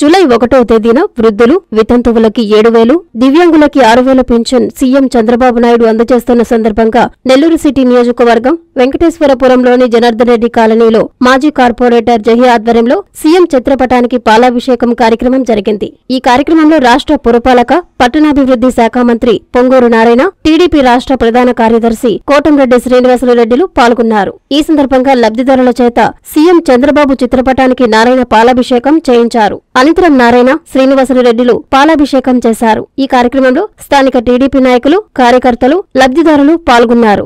July ఒకటో తేదీన వృద్ధులు వితంతువులకి ఏడు వేలు దివ్యాంగులకి ఆరు వేల పింఛన్ సీఎం చంద్రబాబు నాయుడు అందజేస్తున్న సందర్భంగా నెల్లూరు సిటీ నియోజకవర్గం వెంకటేశ్వరపురంలోని జనార్దన్ రెడ్డి కాలనీలో మాజీ కార్పొరేటర్ జహీ ఆధ్వర్యంలో సీఎం చిత్రపటానికి పాలాభిషేకం కార్యక్రమం జరిగింది. ఈ కార్యక్రమంలో రాష్ట్ర పురపాలక పట్టణాభివృద్ధి శాఖ మంత్రి పొంగూరు నారాయణ టీడీపీ రాష్ట్ర ప్రధాన కార్యదర్శి కోటంరెడ్డి శ్రీనివాసులు రెడ్డిలు పాల్గొన్నారు. ఈ సందర్భంగా లబ్ధిదారుల చేత సీఎం చంద్రబాబు చిత్రపటానికి నారాయణ పాలాభిషేకం చేయించారు. అనంతరం నారాయణ శ్రీనివాసరెడ్డిలు పాలాభిషేకం చేశారు. ఈ కార్యక్రమంలో స్థానిక టీడీపీ నాయకులు కార్యకర్తలు లబ్ధిదారులు పాల్గొన్నారు.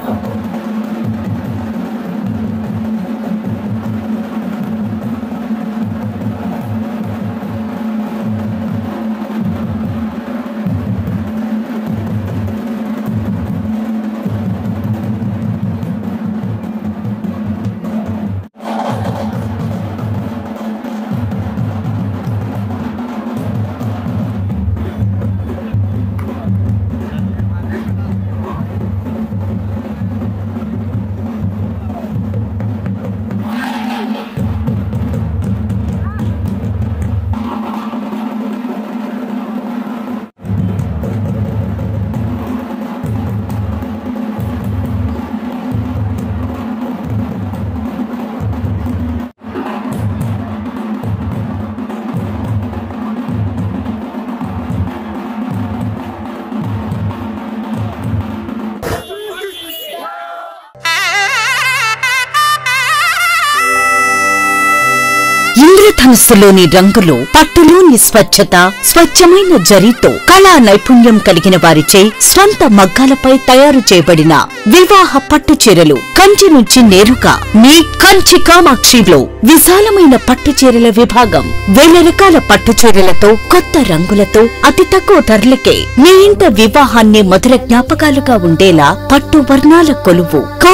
Oh. ఇంద్రధనుస్సులోని రంగులు పట్టులోని స్వచ్ఛత స్వచ్ఛమైన జరీతో కళా నైపుణ్యం కలిగిన వారిచే స్వంత మగ్గాలపై తయారు చేయబడిన వివాహ పట్టు చీరలు కంచి నుంచి నేరుగా మీ కంచి కామాక్షిలో విశాలమైన పట్టు చీరల విభాగం. వేల రకాల పట్టు చీరలతో కొత్త రంగులతో అతి తక్కువ ధరలకే మీ ఇంట వివాహాన్ని మధుర జ్ఞాపకాలుగా ఉండేలా పట్టు వర్ణాల కొలువు.